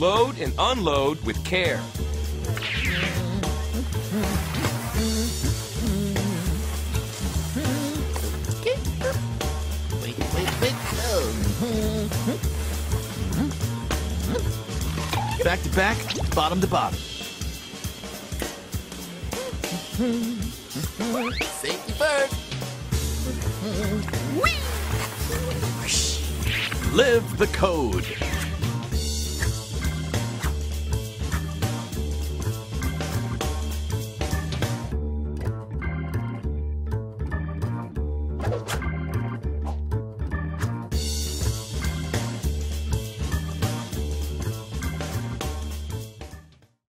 Load and unload with care. Back to back, bottom to bottom. Safety first. Live the code.